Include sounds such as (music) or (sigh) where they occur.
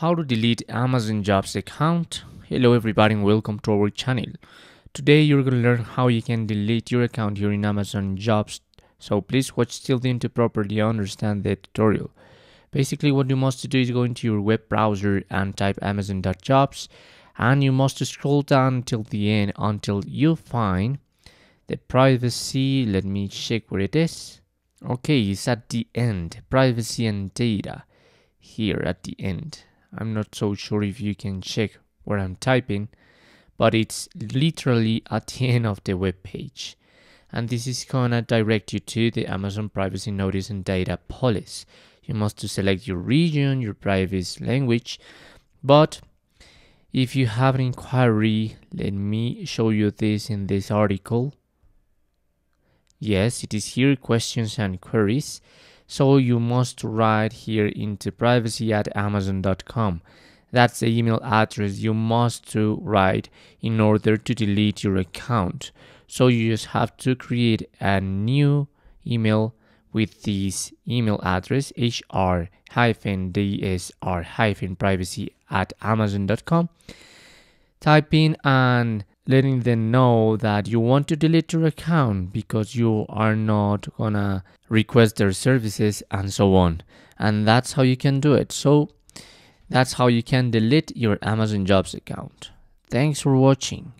how to delete Amazon Jobs account. Hello everybody and welcome to our channel. Today you're going to learn how you can delete your account here in Amazon Jobs. So please watch till the end to properly understand the tutorial. Basically what you must do is go into your web browser and type amazon.jobs and you must scroll down till the end until you find the privacy. Let me check where it is. Okay, it's at the end. Privacy and data here at the end. I'm not so sure if you can check where I'm typing, but it's literally at the (laughs) end of the web page. And this is gonna direct you to the Amazon Privacy Notice and Data Policy. You must select your region, your privacy language, but if you have an inquiry, let me show you this in this article. Yes, it is here questions and queries. So you must write here into privacy at amazon.com. That's the email address you must to write in order to delete your account. So you just have to create a new email with this email address hr-dsr-privacy at amazon.com. Type in and letting them know that you want to delete your account because you are not gonna request their services and so on. And that's how you can do it. So that's how you can delete your Amazon Jobs account. Thanks for watching.